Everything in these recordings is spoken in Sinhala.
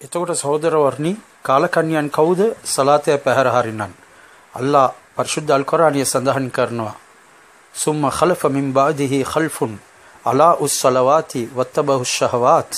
එතකොට සහෝදරවර්ණි කාලකන්‍යයන් කවුද සලාතය පැහැර හරින්නන්. අල්ලා පරිශුද්ධ අල් කොරානිය සඳහන් කරනවා. සුම්ම ඛලෆ මින් බාදිහි ඛල්ෆුන් අලා උස් සලවාති වත්තබහු ෂහවාත්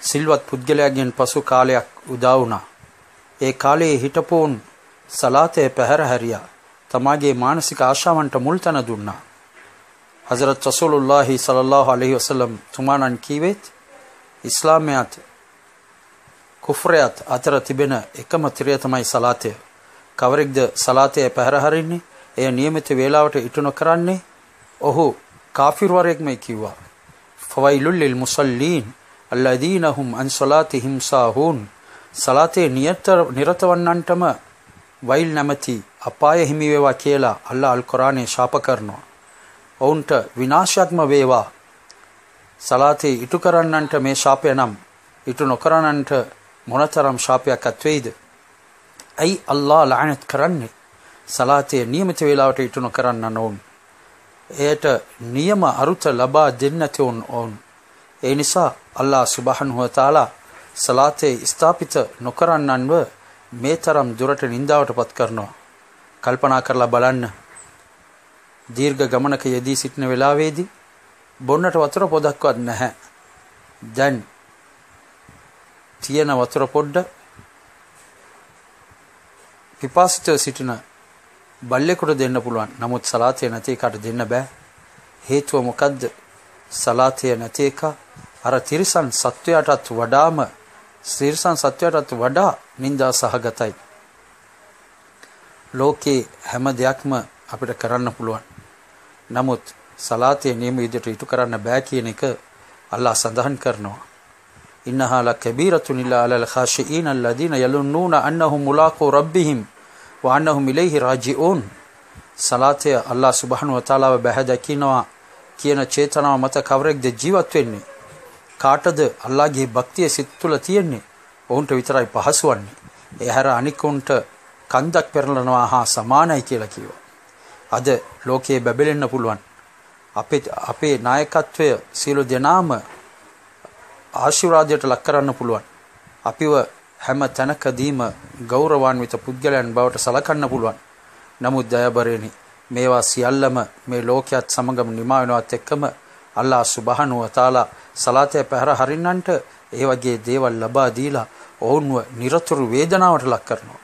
සිල්වත් පුද්ගලයාගෙන් පසු කාලයක් උදා වුණා. ඒ කාලයේ හිටපුන් සලාතය පැහැර හැරියා. තමාගේ මානසික ආශාවන්ට මුල් තැන දුන්නා. හසරත් රසූලුල්ලාහි සලල්ලාහු අලයිහි වසල්ලම් තුමාණන් කීවෙත් ඉස්ලාමයත් කුෆරයත් අතර තිබෙන එකම තිරය තමයි සලාතය. කවරෙක්ද සලාතය පැහැර හරින්නේ? එය નિયમિત වේලාවට ඉටු නොකරන්නේ ඔහු කාෆිර්වරයෙක්මයි කිව්වා. ෆවයිලුල් ලිල් මුසල්ලීන් අල්ලදීන හුම් අන් සලාතිහිම් සාහූන් සලාතේ නිරතවන්නන්ටම වයිල් නැමැති අපාය හිමි වේවා කියලා අල්ලා අල් කුරානයේ ශාප කරනවා. ඔවුන්ට විනාශයක්ම වේවා. සලාතේ ඉටු කරන්නන්ට මේ ශාපය නම් ඉටු නොකරන්නන්ට මොනතරම් ශාපයක්වත් වෙයිද? ඇයි අල්ලා ලානත් කරන්නේ? සලාතේ નિયમિત වේලාවට ඉටුන කරන්න ඕන. එයට નિયම අරුත ලබා දෙන්නට ඕන. ඒ නිසා අල්ලා සුබ්හානහු වතාලා සලාතේ ස්ථාපිත නොකරන්නන්ව මේ තරම් දුරට නිඳාවටපත් කරනවා. කල්පනා කරලා බලන්න. දීර්ඝ ගමනක යෙදී සිටින වෙලාවේදී බොන්නට වතුර පොදක්වත් නැහැ. දැන් තියෙන වතුර පොඩ්ඩ පිපාසිතව සිටින බල්ලෙකුට දෙන්න පුළුවන්. නමුත් සලාතය නැති එකට දෙන්න බෑ. හේතුව මොකද්ද? සලාතය නැති එක අර තිරිසන් සත්වයාටත් වඩාම තිරිසන් සත්වයාටත් වඩා නිന്ദා සහගතයි. ලෝකේ හැම දෙයක්ම අපිට කරන්න පුළුවන්. නමුත් සලාතය නියම විදිහට ඉටු කරන්න බෑ කියන එක අල්ලා සඳහන් කරනවා. إنها لكبيرة إلا على الخاشئين الذين يظنون أنهم ملاقو ربهم وأنهم إليه راجعون සලාතය අල්ලා සුබහනු වතාලාව බැහැදකිනවා කියන චේතනාව මත කවරෙක්ද ජීවත් වෙන්නේ කාටද අල්ලාගේ භක්තිය සිත් තුළ තියෙන්නේ ඔවුන්ට විතරයි පහසු වන්නේ ඒ හැර අනිකුන්ට කන්දක් පෙරලනවා හා සමානයි කියලා කිව්වා අද ලෝකයේ බැබලෙන්න පුළුවන් අපේ අපේ නායකත්වය සියලු දෙනාම ආශිර්වාදයට ලක් කරන්න පුළුවන්. අපිව හැම තැනකදීම ගෞරවාන්විත පුද්ගලයන් බවට සලකන්න පුළුවන්. නමුත් දයබරේනි මේවා සියල්ලම මේ ලෝකයක් සමගම නිමා වෙනවත් එක්කම අල්ලා සුබහනු වතාලා සලාතය පැහැර හරින්නන්ට ඒ වගේ දේවල් ලබා දීලා ඔවුන්ව নিরතුරු වේදනාවට ලක් කරනවා.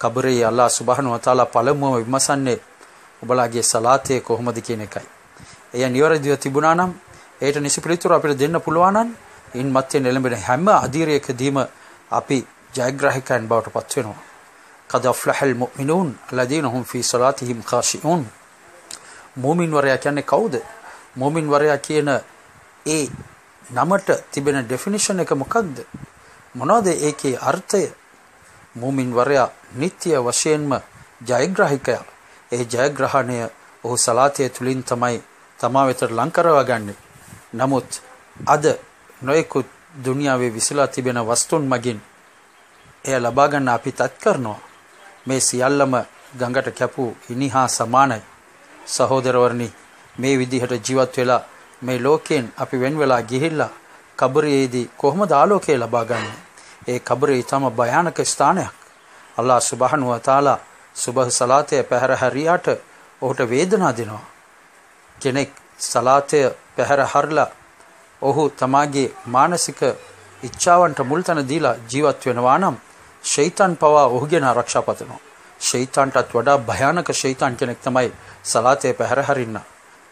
කබරේ අල්ලා සුබහනු වතාලා පළමුවම විමසන්නේ ඔබලාගේ සලාතය කොහොමද කියන එකයි. එය නිවැරදිව තිබුණා නම් ඒට නිසි පිළිතුරු අපිට දෙන්න පුළුවන් නම් ඉන් මතයෙන් එළඹෙන හැම අධීරයකදීම අපි ජයග්‍රාහිකයන් බවට පත්වෙනවා. කද ෆ්ලහල් මුමිනුන් ලදීනහුම් ෆී සලාතිහිම් කාශිඋන්. මෝමින්වරයා කියන්නේ කවුද? මෝමින්වරයා කියන ඒ නමට තිබෙන ඩෙෆිනිෂන් එක මොකක්ද? මොනවද ඒකේ අර්ථය? මෝමින්වරයා නිත්‍ය වශයෙන්ම ජයග්‍රාහිකයා. ඒ ජයග්‍රහණය ඔහු සලාතය තුලින් තමයි තමා වෙතට ලං කරවා ගන්නෙ. නමුත් අද නොයෙකුත් දුනියාවේ විසලා තිබෙන වස්තුන් මගින් එය ලබා ගන්න අපි තත් කරනවා. මේ සියල්ලම ගඟට කැපූ ඉනිහා සමානයි. සහෝදරවරණි මේ විදිහට ජීවත් වෙලා මේ ලෝකයෙන් අපි වෙන් වෙලා ගිහිල්ලා කබරයේදී කොහොමද ආලෝකය ලබා ගන්නේ? ඒ කබරේ ඊටම භයානක ස්ථානයක්. අල්ලාහ් සුබ්හානහු වතාලා සුබහ සලාතය පැහැර හරියට ඔහුට වේදනා දෙනවා. කෙනෙක් සලාතය පැහැර හරලා ඔහු තමාගේ මානසික ඉච්ඡාවන්ට මුල්තන දීලා ජීවත් වෙනවා නම් ෂයිතන් පවා ඔහුගෙන ආරක්ෂා පතනවා. ෂයිතන්ටත් වඩා භයානක ෂයිතන් කෙනෙක් තමයි සලාතේ පැහැර හරින්න.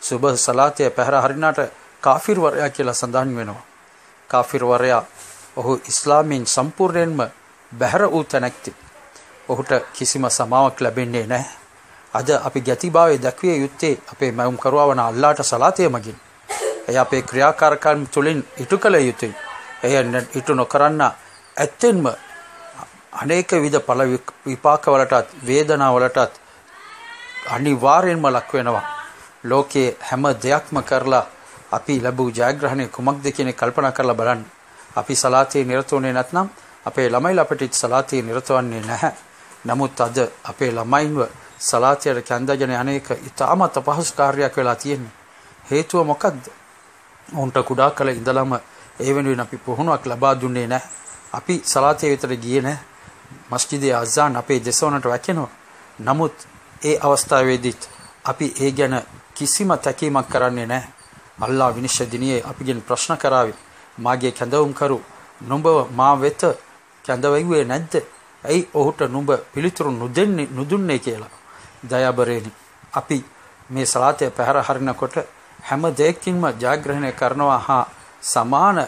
සුබහ සලාතේ පැහැර හරින්නට කාෆිර් වරයා කියලා සඳහන් වෙනවා. කාෆිර් වරයා ඔහු ඉස්ලාමයෙන් සම්පූර්ණයෙන්ම බැහැර වූ තැනැක්ති. ඔහුට කිසිම සමාවක් ලැබෙන්නේ නැහැ. අද අපි ගැතිභාවය දැක්විය යුත්තේ අපේ මැවුම් කරුවා වන අල්ලාට සලාතය මගින්. එය අපේ ක්‍රියාකාරකම් තුළින් ඉටු කළ යුතුයි. එය ඉටු නොකරන්න ඇත්තෙන්ම අනේක විධ පල විපාකවලටත් වේදනාවලටත් අනිවාර්යෙන්ම ලක් වෙනවා. ලෝකයේ හැම දෙයක්ම කරලා අපි ලැබූ ජයග්‍රහණය කුමක්ද කියන කල්පනා කරලා බලන්න. අපි සලාතේ නිරත වුණේ නැත්නම් අපේ ළමයි අපිට සලාතේ නිරත වන්නේ නැහැ. නමුත් අද අපේ ළමයින්ව සලාතයට කැඳගෙන අනේක ඉතාමත් අපහසු කාර්යයක් වෙලා තියෙන්නේ. හේතුව මොකක්ද? උන්ට කුඩා කල ඉඳලම ඒ වෙනුවෙන් අපි පුහුණුවක් ලබා දුන්නේ නැහැ. අපි සලාතේ විතර ගියේ නැහැ. මස්ජිදේ අසාන් අපේ දෙසවනට වැකෙනවා. නමුත් ඒ අවස්ථාවේදීත් අපි ඒ ගැන කිසිම තැකීමක් කරන්නේ නැහැ. අල්ලා විනිශ්චය දිනියේ අපිගෙන් ප්‍රශ්න කරાવી. මාගේ කැඳවුම් කරු නුඹව මා වෙත කැඳවෙන්නේ නැද්ද? ඇයි ඔහුට නුඹ පිළිතුරු නොදෙන්නේ නුදුන්නේ කියලා. දයාබරේනි. අපි මේ සලාතය පැහැර හරිනකොට හැම දෙයකින්ම ජාග්‍රහණය කරනවා හා සමාන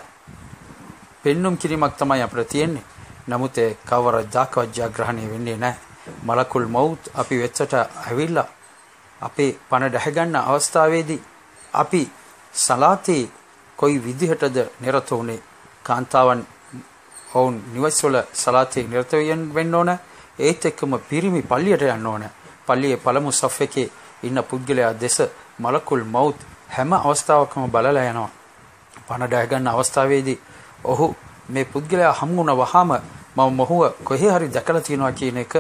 පෙන්눔 කිරීමක් තමයි අපිට තියෙන්නේ. නමුත් ඒ කවර දාකවත් ජාග්‍රහණය වෙන්නේ නැහැ. මලකුල් මවුත් අපි වෙච්චට ඇවිල්ලා අපේ පණ දැහ ගන්න අවස්ථාවේදී අපි සලාතේ කොයි විදිහටද නිරත වුනේ කාන්තාවන් ඔවුන් නිවස්වල සලාතේ නිරත වෙන්න ඕන ඒත් එක්කම පිරිමි පල්ලියට යන්න ඕන පල්ලියේ පළමු සෆ් එකේ ඉන්න පුද්ගලයා දෙස මලකුල් මවුත් හැම අවස්ථාවකම බලලා යනවා පණ දැහ ගන්න අවස්ථාවේදී ඔහු මේ පුද්ගලයා හමු වුණ වහාම මම මොහුව කොහේ හරි දැකලා තියෙනවා කියන එක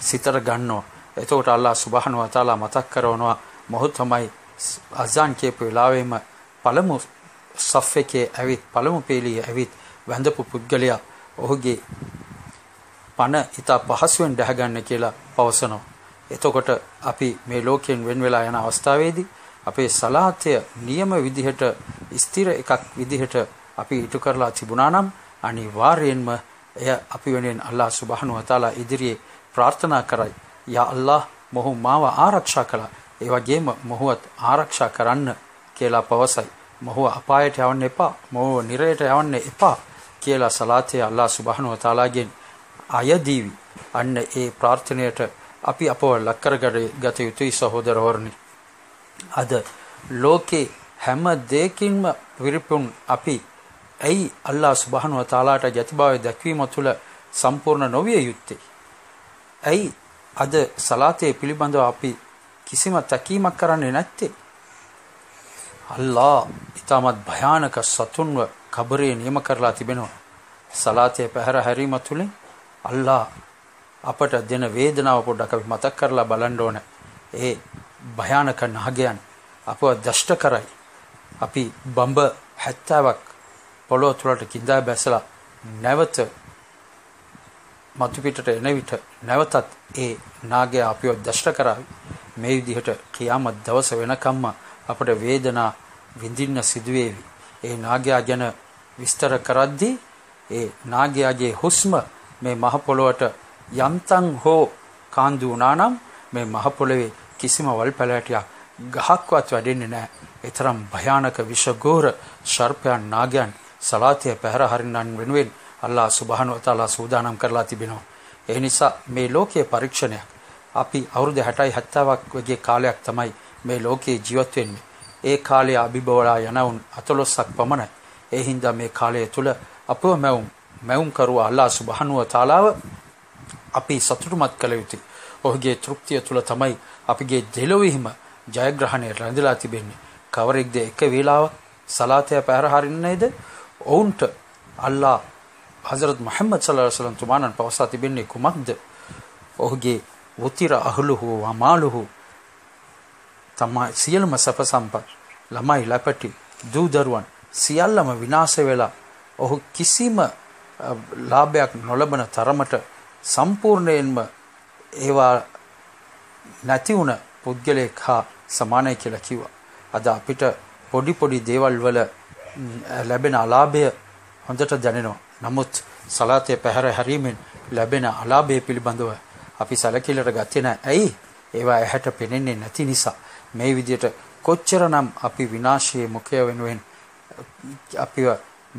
සිතට ගන්නවා එතකොට අල්ලාහ් සුබ්හානහු වතාලා මතක් කරනවා මොහු තමයි අසාන් කියපු වෙලාවෙම පළමු සෆ් එකේ ඇවිත් පළමු පේලියේ ඇවිත් වැඳපු පුද්ගලයා ඔහුගේ පණ ඉතා පහසුවෙන් දැහගන්න කියලා පවසනවා. එතකොට අපි මේ ලෝකයෙන් වෙන් වෙලා යන අවස්ථාවේදී අපේ සලාතය නියම විදිහට ස්ථිර එකක් විදිහට අපි ඉටු කරලා තිබුණා නම් අනිවාර්යයෙන්ම එය අපි වෙනුවෙන් අල්ලාහ් සුබ්හානහු වතාලා ඉදිරියේ ප්‍රාර්ථනා කරයි. යා අල්ලාහ් මොහු මාව ආරක්ෂා කළා. ඒ වගේම මොහුවත් ආරක්ෂා කරන්න කියලා පවසයි. මොහුව අපායට යවන්න එපා. මොහුව නිරයට යවන්න එපා කියලා සලාතේ අල්ලාහ් සුබ්හානහු වතාලාගෙන් අයදීවි. අන්න ඒ ප්‍රාර්ථනයට අපි අපව ලක් කරගත යුතුයි සහෝදරවරුනි. අද ලෝකේ හැම දෙයකින්ම විරිපුන් අපි ඇයි අල්ලාහ් සුබ්හානහු වතාලාට ගැතිභාවය දැක්වීම තුළ සම්පූර්ණ නොවිය යුත්තේ? ඇයි අද සලාතේ පිළිබඳව අපි කිසිම තැකීමක් කරන්නේ නැත්තේ? අල්ලා ඊටමත් භයානක සතුන්ව කබරේ නියම කරලා තිබෙනවා. සලාතේ පැහැර හැරීම තුලින් අල්ලා අපට දෙන වේදනාව පොඩ්ඩක් අපි මතක් කරලා බලන්න ඕන. ඒ භයානක නාගයන් අපව දෂ්ට කරයි. අපි බඹ 70ක් පොළොව තුලට කිඳා බැසලා නැවත මතු පිටට එන විට නැවතත් ඒ නාගයා අපිව දෂ්ට කරાવી. මේ විදිහට කියාමත් දවස වෙනකම්ම අපට වේදනා විඳින්න සිදුවේවි. ඒ නාගයා ගැන විස්තර කරද්දී ඒ නාගයාගේ හුස්ම මේ මහ පොළොවට යම්තම් හෝ කාන්දු වුණා නම් මේ මහ පොළවේ කිසිම වල් පැලෑටියක් ගහක්වත් වැඩෙන්නේ නැහැ. ඒතරම් භයානක විෂගෝර ශර්පයන් නාගයන් සලාතිය පැහැර හරින්නන් වෙනුවෙන් අල්ලාහ් සුබ්හානහු වතාලා සූදානම් කරලා තිබෙනවා. ඒ නිසා මේ ලෝකයේ පරීක්ෂණයක් අපි අවුරුදු 60යි 70ක් වගේ කාලයක් තමයි මේ ලෝකයේ ජීවත් වෙන්නේ. ඒ කාලය අභිබවලා යනවුන් 14ක් පමණයි. ඒ හින්දා මේ කාලය තුල අපව මැවුම් මැවුම් කරුවා අල්ලාහ් සුබ්හානහු වතාලාව අපි සතුටුමත් කළ යුතුයි. ඔහුගේ තෘප්තිය තුල තමයි අපගේ දෙලොවෙහිම ජයග්‍රහණය රැඳලා තිබෙන්නේ. කවරෙක්ද එක වේලාවක් සලාතය පැහැර හරින්නේද? ඔවුන්ට අල්ලාහ් හසරත් මුහම්මද් සල්ලල්ලාහු අලයිහි වසල්ලම් තුමාණන් පවසා තිබෙන්නේ කුමක්ද? ඔහුගේ උතිර අහලුහු වමාලුහු තමයි සියලුම සැප සම්පත් ළමයි ලපටි දූ දරුවන් සියල්ලම විනාශ වෙලා ඔහු කිසිම ලාභයක් නොලබන තරමට සම්පූර්ණයෙන්ම ඒවා නැති වුණ පුද්ගලයෙක් හා සමානයි කියලා කිව්වා. අද අපිට පොඩි පොඩි දේවල් වල ලැබෙන අලාභය හොඳට දැනෙනවා. නමුත් සලාතය පැහැර හැරීමෙන් ලැබෙන අලාභය පිළිබඳව අපි සැලකිල්ලට ගත්තේ නැහැ. ඇයි? ඒවා ඇහැට පෙනෙන්නේ නැති නිසා. මේ විදිහට කොච්චරනම් අපි විනාශයේ මුඛය වෙනුවෙන් අපිව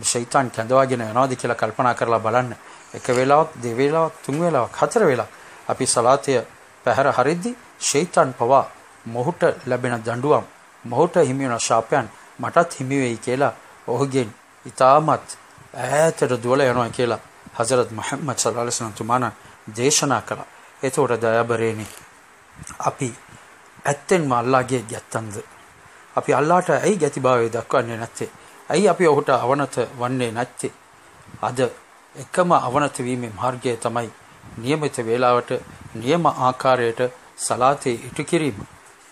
ෂයිතන් කැඳවාගෙන යනවාද කියලා කල්පනා කරලා බලන්න. එක වෙලාවක්, දෙක වෙලාවක්, තුන් වෙලාවක්, හතර වෙලාවක් අපි සලාතය පැහැර හරිද්දි ෂයිතන් පවා මොහුට ලැබෙන දඬුවම්, මොහුට හිමි වෙන ශාපයන් මටත් හිමි වෙයි කියලා ඔහුගෙන් ඊටමත් ඈතට දුවලා යනවා කියලා හසරත් මුහම්මද් සල්ලල්ලාහු අලයිහි වසල්ලම් තුමාන දේශනා කළා. ඒතකොට දයාබරේනි අපි ඇත්තෙන්ම අල්ලාහගේ ගැත්තන්ද අපි අල්ලාහට ඇයි ගැතිභාවය දක්වන්නේ නැත්තේ? ඇයි අපි ඔහුට අවනත වන්නේ නැත්තේ? අද එකම අවනත වීමේ මාර්ගය තමයි નિયમિત වේලාවට නියම ආකාරයට සලාතේ ඉටු කිරීම.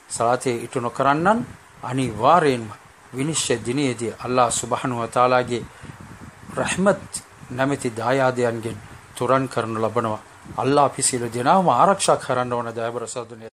සලාතේ ඉටු නොකරන්නන් අනිවාර්යෙන්ම විනිශ්චය දිනයේදී අල්ලාහ් සුබ්හානහු වතාලාගේ රහමත් නැමැති දායාදයන්ගෙන් තුරන් කරනු ලබනවා. අල්ලා අපි සියලු දෙනාම ආරක්ෂා කරන්න ඕන දයබර සදුනේ